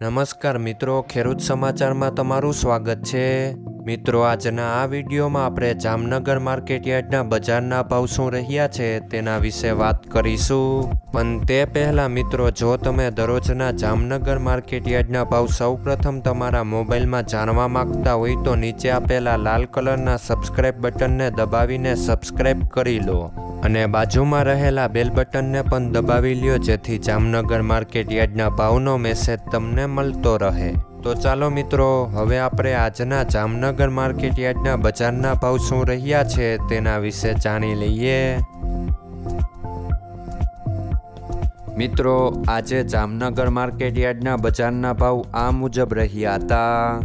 નમસ્કાર મિત્રો, ખેડૂત સમાચારમાં તમારું સ્વાગત છે. મિત્રો, આજના આ વિડીયોમાં આપણે જામનગર માર્કેટયાર્ડના બજારના ભાવ શું રહ્યા છે તેના વિશે વાત કરીશું. પણ તે પહેલાં મિત્રો, જો તમે દરરોજના જામનગર માર્કેટ યાર્ડના ભાવ સૌપ્રથમ તમારા મોબાઈલમાં જાણવા માંગતા હોય તો નીચે આપેલા લાલ કલરના સબસ્ક્રાઇબ બટનને દબાવીને સબસ્ક્રાઇબ કરી લો. અને બાજુમાં રહેલા બેલ બટનને પણ દબાવી લ્યો, જેથી જામનગર માર્કેટ યાર્ડના ભાવનો મેસેજ તમને મળતો રહે. તો ચાલો મિત્રો, હવે આપણે આજના જામનગર માર્કેટ યાર્ડના બજારના ભાવ શું રહ્યા છે તેના વિશે જાણી લઈએ. મિત્રો, આજે જામનગર માર્કેટ યાર્ડના બજારના ભાવ આ મુજબ રહ્યા હતા.